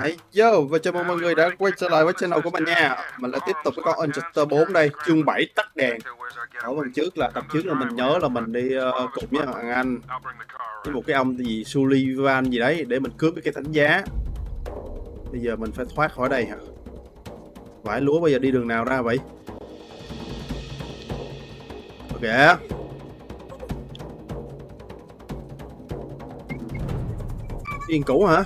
Hey, yo, và chào mừng mọi người đã quay trở lại với channel của mình nha. Mình lại tiếp tục với con Uncharted 4 đây, chương 7 tắt đèn. Ở phần trước là tập trước là mình nhớ là mình đi ờ, cùng với thằng Anh. Với một cái ông gì Sullivan gì đấy để mình cướp cái cây thánh giá. Bây giờ mình phải thoát khỏi đây hả? Vải lúa bây giờ đi đường nào ra vậy? Ok Yên cũ hả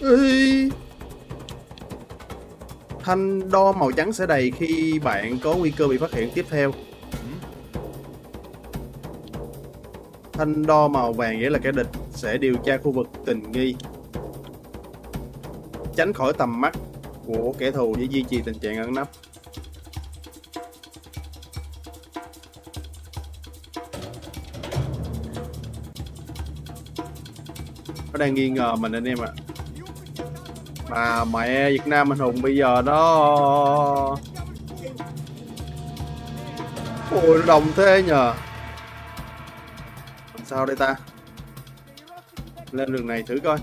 Ê. Thanh đo màu trắng sẽ đầy khi bạn có nguy cơ bị phát hiện tiếp theo. Thanh đo màu vàng nghĩa là kẻ địch sẽ điều tra khu vực tình nghi. Tránh khỏi tầm mắt của kẻ thù để duy trì tình trạng ẩn nấp. Nó đang nghi ngờ mình anh em ạ. Mà mẹ Việt Nam anh hùng bây giờ nó Ôi, nó đồng thế nhờ. Làm sao đây ta? Lên đường này thử coi.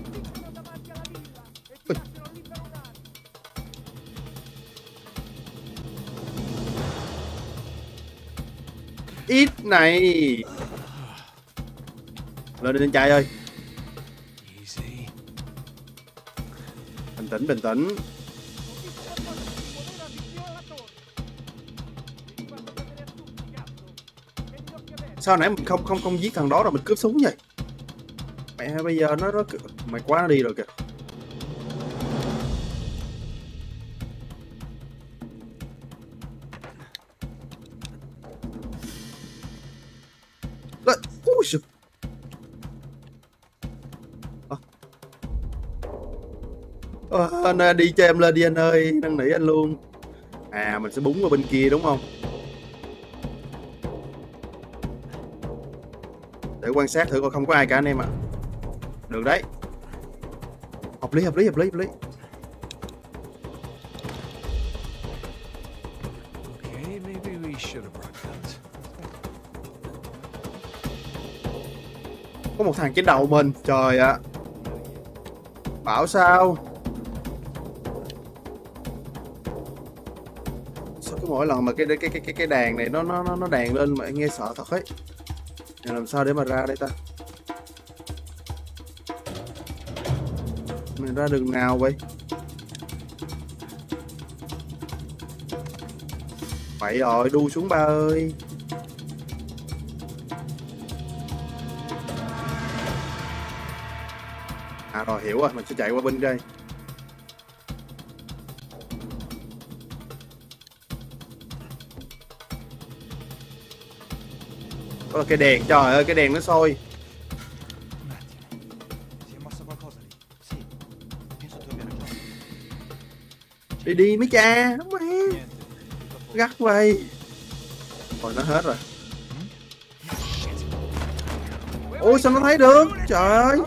Ít này. Lên đi, anh chạy ơi. Tĩnh, bình tĩnh. Sao nãy mình không không không giết thằng đó rồi mình cướp súng vậy? Mẹ, bây giờ nó nó mày quá nó đi rồi kìa. Ờ, anh đi cho em lên đi anh ơi năn nỉ anh luôn. À mình sẽ búng vào bên kia đúng không? Để quan sát thử coi không có ai cả anh em ạ. Được đấy. Hợp lý hợp lý hợp lý hợp lý. Có một thằng trên đầu mình trời ạ. Bảo sao mỗi lần mà cái cái cái cái cái đàn này nó nó nó nó đàn lên mà nghe sợ thật ấy. Làm sao để mà ra đây ta? Mình ra đường nào vậy? Vậy rồi đu xuống ba ơi. À rồi hiểu rồi, mình sẽ chạy qua bên đây. Đó là cái đèn, trời ơi cái đèn nó sôi. Đi đi mấy cha, má, gắt vậy. Rồi nó hết rồi. Ôi sao nó thấy được? Trời ơi,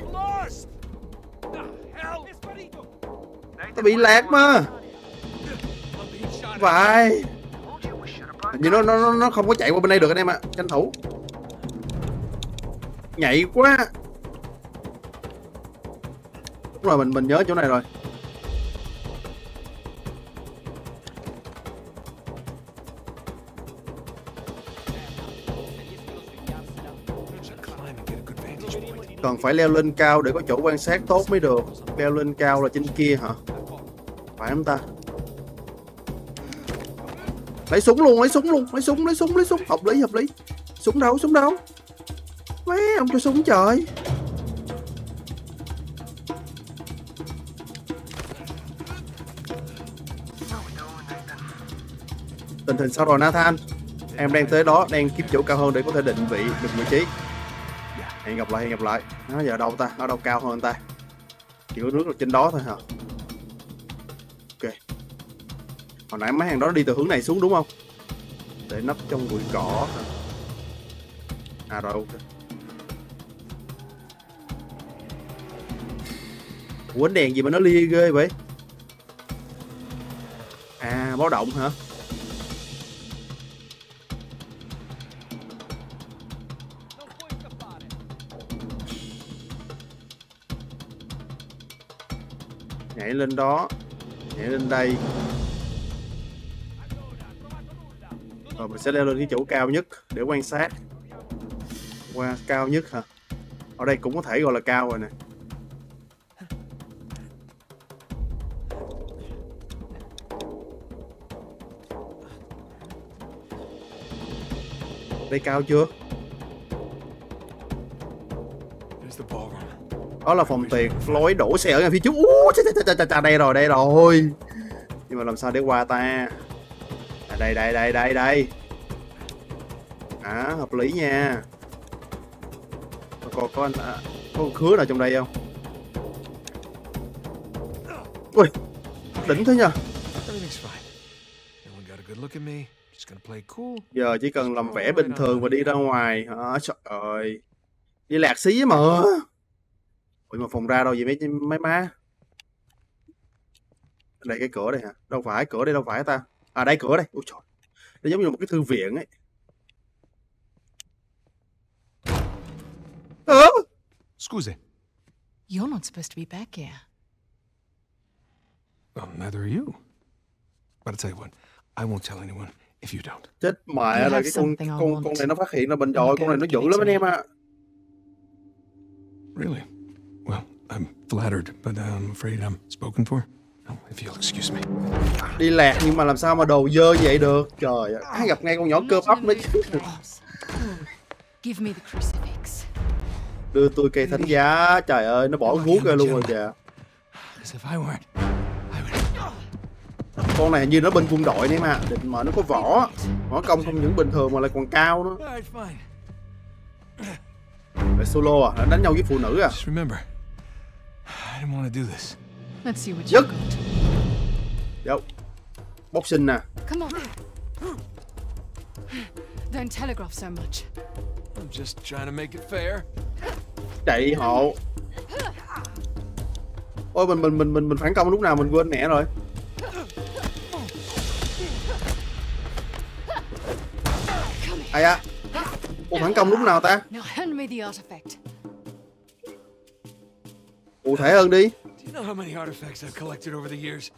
tao bị lạc mà. Vậy. Hình như nó nó nó- nó không có chạy qua bên đây được anh em ạ, tranh thủ. Nhạy quá. Đúng rồi mình mình nhớ chỗ này rồi. Cần phải leo lên cao để có chỗ quan sát tốt mới được. Leo lên cao là trên kia hả? Phải không ta? Lấy súng luôn, lấy súng luôn, lấy súng, lấy súng, lấy súng. Hợp lý, hợp lý. Súng đâu, súng đâu? Ông cho súng trời. Tình hình sao rồi Nathan? Em đang tới đó, đang kiếm chỗ cao hơn để có thể định vị được vị trí. Dạ, hẹn gặp lại, hẹn gặp lại. Nó giờ đâu ta? Nó đâu cao hơn ta? Chỉ có nước ở trên đó thôi hả? Ok. Hồi nãy mấy hàng đó đi từ hướng này xuống đúng không? Để nấp trong bụi cỏ? À rồi ok. Ủa đèn gì mà nó lia ghê vậy? À báo động hả? Nhảy lên đó, Nhảy lên đây. Rồi mình sẽ leo lên cái chỗ cao nhất Để quan sát. Qua cao nhất hả? Ở đây cũng có thể gọi là cao rồi nè. Đây cao chưa? Đó là phòng tiệc lối đổ xe ở ngay phía trước. Ú, chà, chà, chà, chà, chà, đây rồi đây rồi. Nhưng mà làm sao để qua ta? À, đây đây đây đây đây. À hợp lý nha. Còn có anh à, có con khứa nào trong đây không? Ui đỉnh thế nhờ cool. giờ chỉ cần làm vẻ bình thường và đi ra ngoài. Hả? Trời ơi. Đi lạc xí mà. Ui mà phòng ra đâu vậy mấy mấy má? Đây cái cửa đây hả? Đâu phải cửa đây đâu phải ta. À đây cửa đây. Ui trời. Nó giống như một cái thư viện ấy. Ơ, Scusi. You're not supposed to be back here. Well, neither are you. But I'll tell you what, I won't tell anyone if you don't. chết mẹ have cái con con con này nó phát hiện bệnh You rồi con này nó dữ lắm anh em ạ Really? Well, I'm flattered, but uh, I'm afraid I'm spoken for. Oh, if you'll excuse me. đi lạc nhưng mà làm sao mà đồ dơ vậy được trời ơi ai gặp ngay con nhỏ cơ bắp the chứ. Give me the crucifix. đưa tôi cây thánh giá trời ơi nó bỏ guốc ra luôn rồi kìa As if I weren't. Con này hình như nó bên quân đội đấy mà định mà nó có võ võ công không những bình thường mà lại còn cao nữa. Phải solo à đánh nhau với phụ nữ à Just remember, I didn't want to do this. Let's see what you Yep. got. Đâu? boxing nè Come on. Don't telegraph so much. I'm just trying to make it fair. chạy hộ ôi mình mình mình mình mình phản công lúc nào mình quên mẹ rồi ai à Ủa phản công lúc nào ta cụ thể hơn đi Do you know how many artifacts I've collected over the years?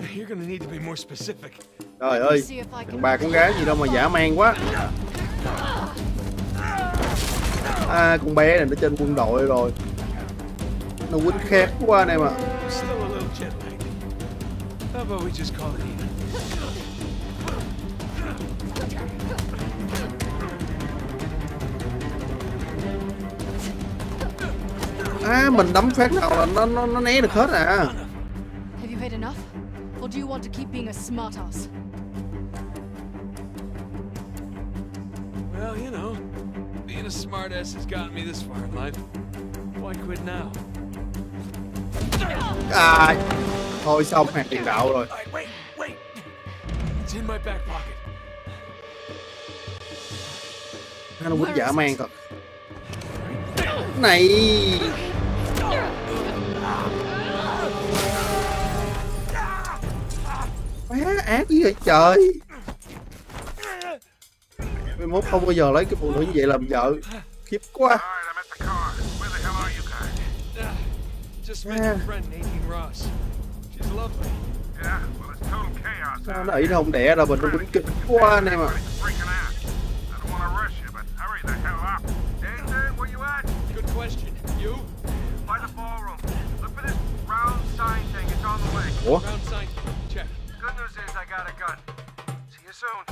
You're gonna need to be more specific. trời ơi thằng bà con gái gì đâu mà dã man quá à con bé này nó trên quân đội rồi nó quýnh khét quá anh em ạ Still a little jet lagged. How about we just call it even? À mình đấm phát nào là nó nó nó né được hết à Have you paid enough? Or do you want to keep being a smartass? Well, you know, being a smartass has gotten me this far in life. Why quit now? à thôi xong hàng tiền đạo rồi Wait, wait, wait! It's in my back pocket. nó quýnh dã man thật này má ác gì vậy trời mai mốt không bao giờ lấy cái phụ nữ như vậy làm vợ khiếp quá All right, I'm at the car. Where the hell are you guys? Just met your friend Nadine Ross. She's lovely. Yeah, well, it's total chaos. sao nó ỉ nó không đẻ ra mình nó quýnh kinh quá anh em ạ Everybody's freaking out. I don't want to rush you, but hurry the hell up. Nathan, where you at? Good question. You? By the ballroom. Look for this round sign thing. It's on the way. ủa got a gun. See you soon.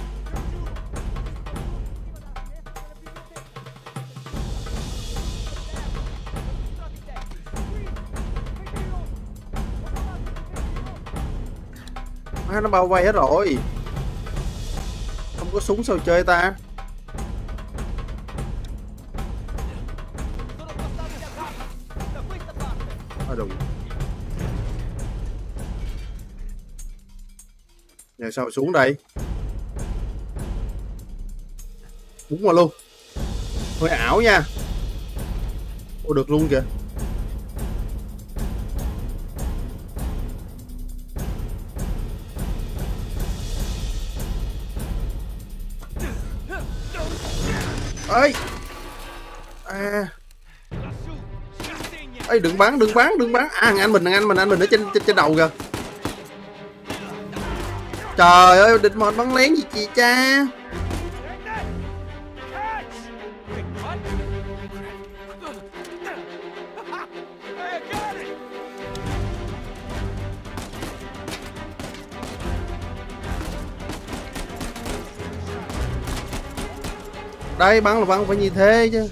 má, nó bao vây hết rồi không có súng sao chơi ta Tại sao xuống đây? Búng vào luôn. Hơi ảo nha. Ô được luôn kìa. Ơi à. Lassù, đừng bắn đừng bắn đừng bắn à anh mình anh mình anh mình ở trên trên, trên đầu kìa trời ơi địch mệt bắn lén gì chị cha? Đây, bắn là bắn phải như thế chứ.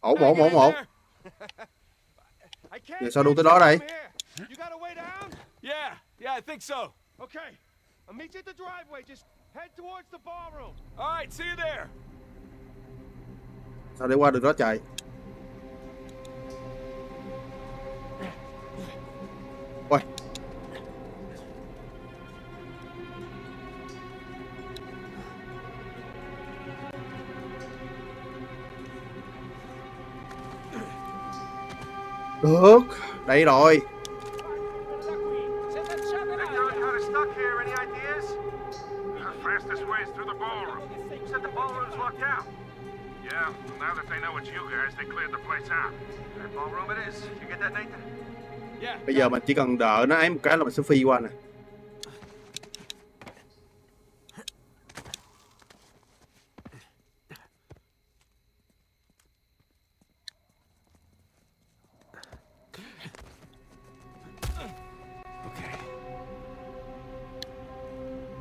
Ổn ổn ổn ổn. Giờ sao đu tới đó đây? from here. You got a way down? Yeah, I think so. Okay. I'll meet you at the driveway. Just head towards the ballroom. All right, see you there. sao để qua được đó trời ôi được đây rồi now that they know it's you guys, they cleared the place out. That ballroom it is. You get that, Nathan? Yeah. bây giờ mình chỉ cần đợi nó ấy một cái là mình sẽ phi qua nè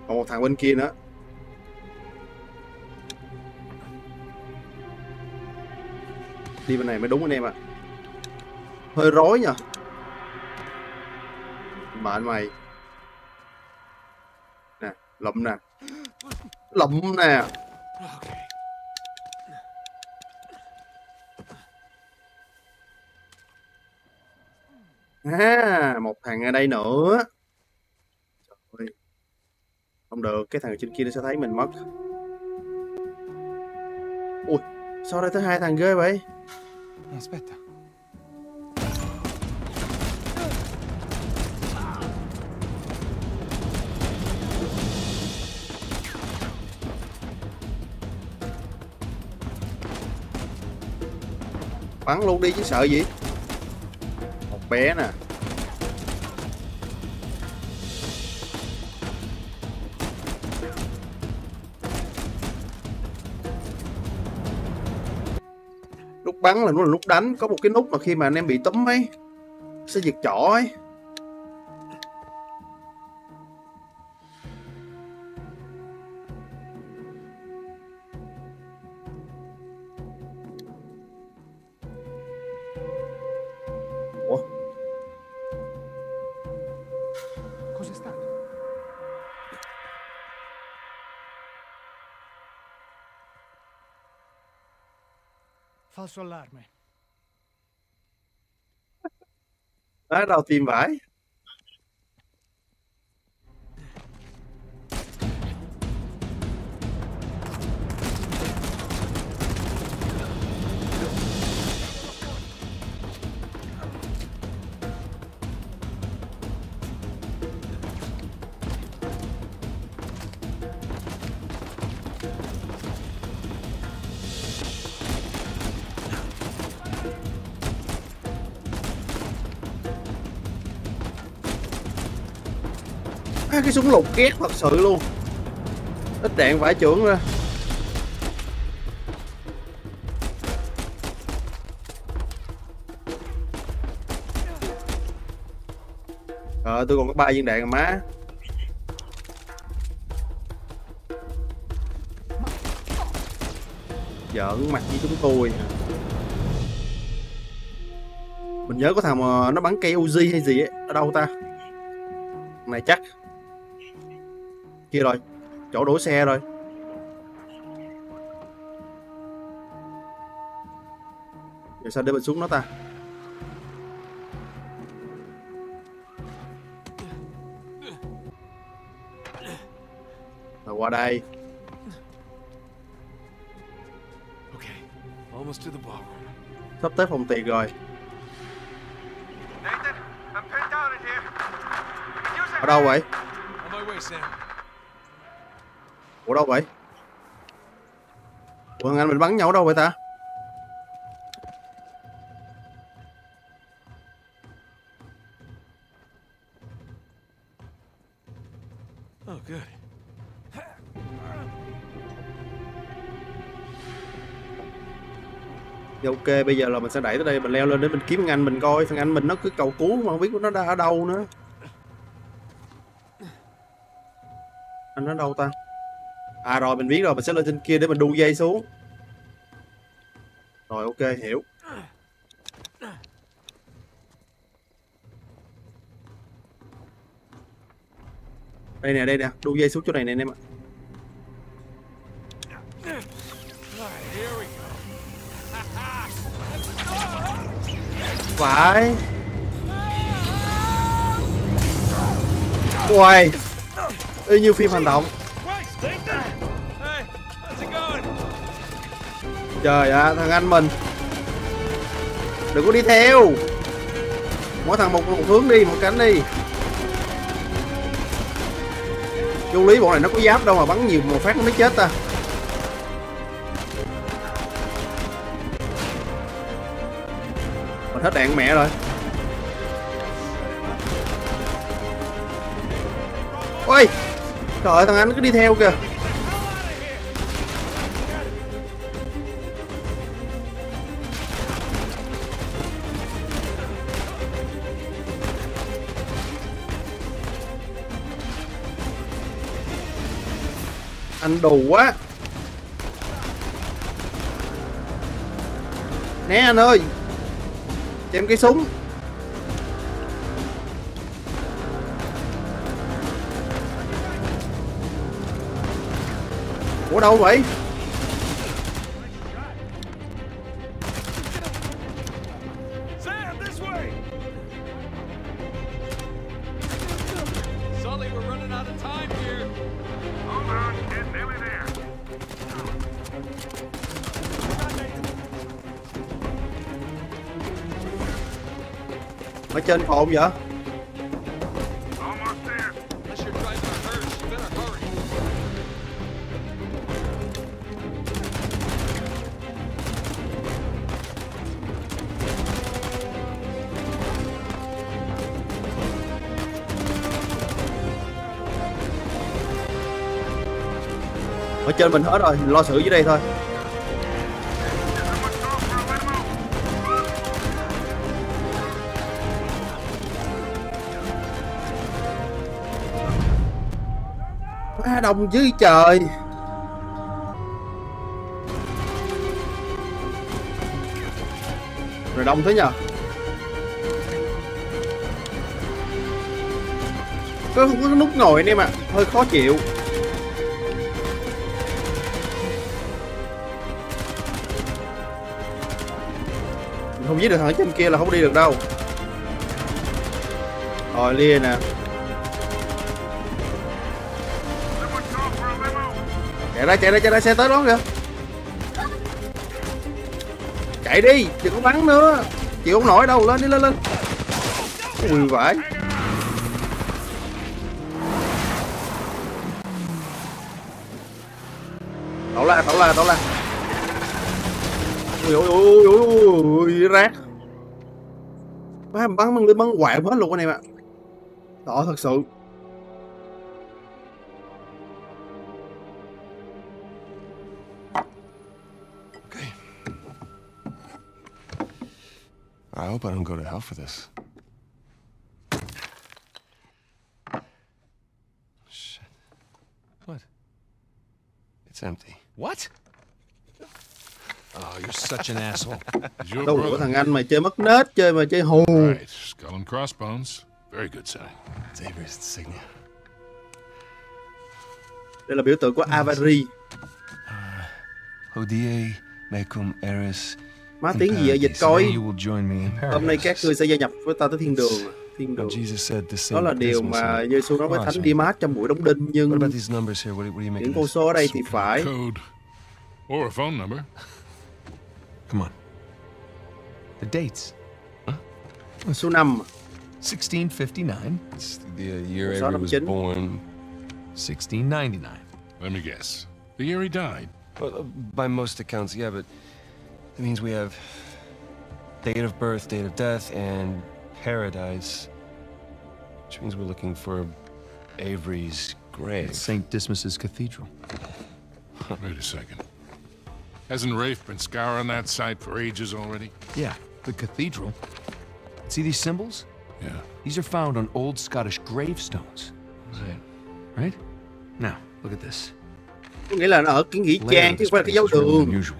còn một thằng bên kia nữa đi bên này mới đúng anh em ạ. Hơi rối nhờ. Anh mày. Nè, lụm nè. Lụm nè. À một thằng ở đây nữa. Trời ơi. không được, cái thằng trên kia nó sẽ thấy mình mất. Ui sao đây tới hai thằng ghê vậy? Aspetta. bắn luôn đi chứ sợ gì? Một bé nè bắn là nó là lúc đánh. Có một cái nút mà khi mà anh em bị túm ấy, sẽ giật chỏ ấy. Falso allarme. Đó, đầu tìm vải à, cái súng lục ghét thật sự luôn. Ít đạn vải trưởng ra. Ờ, tôi còn có ba viên đạn rồi má. Giỡn mặt với chúng tôi. Mình nhớ có thằng mà nó bắn cây Uzi hay gì ấy ở đâu ta? Này chắc kia rồi chỗ đổ xe rồi giờ sao để mình xuống nó ta rồi qua đây Okay, almost to the ballroom. sắp tới phòng tiệc rồi Nathan, I'm pinned down in here. Use it. ở đâu vậy Ủa đâu vậy? Ủa thằng anh mình bắn nhau đâu vậy ta? Oh, dạ, ok, bây giờ là mình sẽ đẩy tới đây, mình leo lên để mình kiếm thằng anh mình coi, thằng anh mình nó cứ cầu cứu mà không biết nó đã ở đâu nữa. Anh nó đâu ta? À rồi, mình biết rồi, mình sẽ lên trên kia để mình đu dây xuống. Rồi, ok, hiểu. Đây nè đây nè, đu dây xuống chỗ này nè, anh em ạ. Phải. Uầy, Y như phim hành động. Trời ạ, thằng anh mình. Đừng có đi theo. Mỗi thằng một, một hướng đi, một cánh đi. Chú lý bọn này nó có giáp đâu mà bắn nhiều một phát nó mới chết ta. Mình hết đạn mẹ rồi. Ôi! Trời ơi thằng anh nó cứ đi theo kìa. Ăn đủ quá. Né anh ơi Cho em cái súng. Ủa đâu vậy? You better vậy? Ở trên mình hết rồi, mình lo xử dưới đây thôi đông dưới trời. Rồi đông thế nhờ. Có không có nút ngồi anh em ạ, Hơi khó chịu. Mình không giết được thằng ở trên kia là không đi được đâu. Rồi lia nè. Chạy ra chạy ra chạy ra, xe tới đó kìa. Chạy đi, đừng có bắn nữa. Chịu không nổi đâu, lên đi, lên lên. Ui vãi. Tẩu la tẩu la tẩu la. Ui ui ui ui ui rác. Bắn bắn bắn quạng hết luôn anh em ạ. Đó, thật sự. I hope I don't go to hell for this. Shit. What? It's empty. What? Oh, you're such an asshole. Your đâu của brother. thằng anh mà chơi mất nết chơi mà chơi hù Right. Skull and crossbones. Very good sign. It's Avery's insignia. đây là biểu tượng của Avari Hodie mecum eris. Má tiếng gì vậy dịch coi You will join me in paradise. hôm nay các ngươi sẽ gia nhập với ta tới thiên đường thiên đường Now, Jesus said to đó là điều mà Giêsu nói với thánh Dimas trong buổi đóng đinh nhưng những con số ở đây thì phải Code. Or a phone number. Come on. The dates. số 5 1659, It's the year Avery năm was born. 1699. Let me guess. The year he died. Well, uh, by most accounts, yeah, but it means we have date of birth, date of death, and paradise. Which means we're looking for Avery's grave. St. Dismas's Cathedral. Wait a second. Hasn't Rafe been scouring that site for ages already? Yeah, the cathedral. See these symbols? Yeah. These are found on old Scottish gravestones. Right. Right? Now, look at this. có nghĩa là nó ở cái nghĩa trang chứ không phải cái giáo is really đường unusual.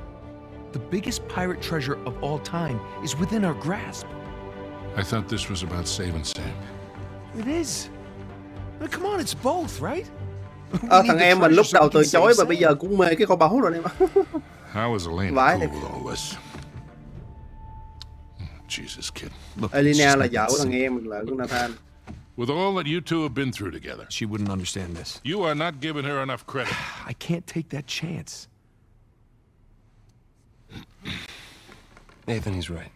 The biggest pirate treasure of all time is within our grasp. I thought this was about saving Sam. It is. Now, come on, it's both, right? Ờ, thằng em mình lúc đầu từ chối và bây giờ cũng mê cái kho báu rồi em How is Elena Vãi cool with all this? Jesus, kid. Look, Elena là vợ của thằng em là của Nathan With all that you two have been through together, She wouldn't understand this. you are not giving her enough credit. I can't take that chance. Nathan, he's right.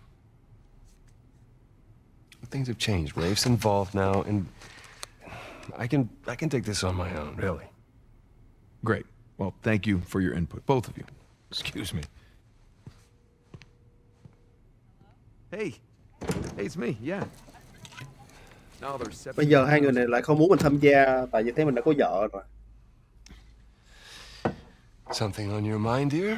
Things have changed. Rafe's involved now, and I can I can take this on my own, really. Great. Well, thank you for your input, both of you. Excuse me. Hey. Hey, it's me. Yeah. Now they're bây giờ hai người này lại không muốn mình tham gia tại vì thấy mình đã có vợ rồi Something on your mind, dear?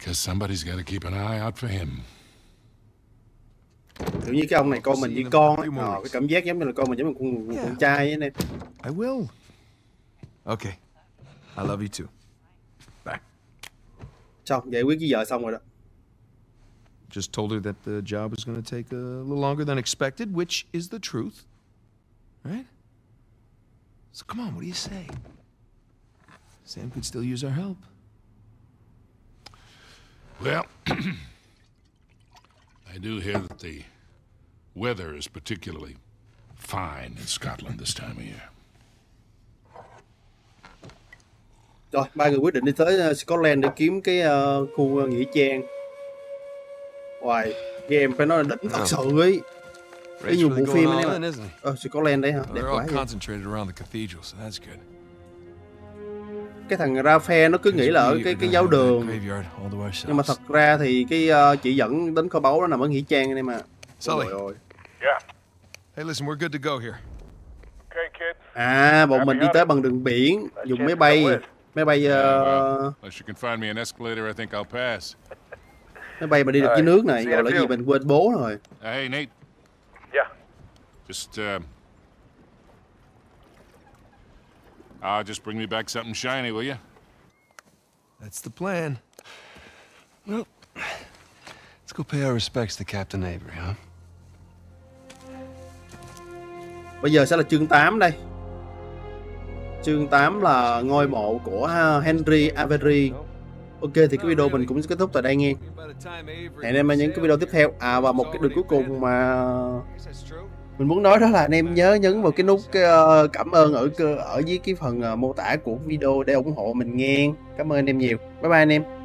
Because somebody's got to keep an eye out for him. tự nhiên cái ông này coi mình như con ấy. Ờ, cái cảm giác giống như là coi mình giống như con, con, con trai ấy nè I will. Okay. I love you too. Bye. xong giải quyết với vợ xong rồi đó Just told her that the job was going to take a little longer than expected, which is the truth. Right? So come on, what do you say? Sam could still use our help. Well, I do hear that the weather is particularly fine in Scotland this time of year. rồi ba người quyết định đi tới ờ, Scotland để kiếm cái ờ, khu ờ, nghĩa trang Hoài game phải nói là đỉnh thật sự ấy Cái nhiều bộ phim ấy mà. isn't he? ờ, Scotland đấy hả đẹp They're quá concentrated around the cathedral, so that's good. Cái thằng Raphael nó cứ nghĩ là ở cái cái giáo đường nhưng mà thật ra thì cái ờ, chỉ dẫn đến kho báu đó nằm ở nghĩa trang đây mà Sully. Ôi ôi. Yeah. Hey, listen, we're good to go here. À bọn mình đi tới bằng đường biển dùng máy bay máy bay ờ, Unless you can find me an escalator, I think I'll pass. máy bay mà đi được dưới nước này gọi là gì mình quên bố rồi Uh, hey, Nate, Yeah. just, uh... Ah, just bring me back something shiny, will you? That's the plan. Let's go pay our respects to Captain Avery, huh? bây giờ sẽ là chương 8 đây chương 8 là ngôi mộ của ờ, Henry Avery ok thì cái video mình cũng sẽ kết thúc tại đây nghe hẹn em ở những cái video tiếp theo à và một cái điều cuối cùng mà mình muốn nói đó là anh em nhớ nhấn vào cái nút cái, ờ, cảm ơn ở ở dưới cái phần ờ, mô tả của video để ủng hộ mình nghe. Cảm ơn anh em nhiều. Bye bye anh em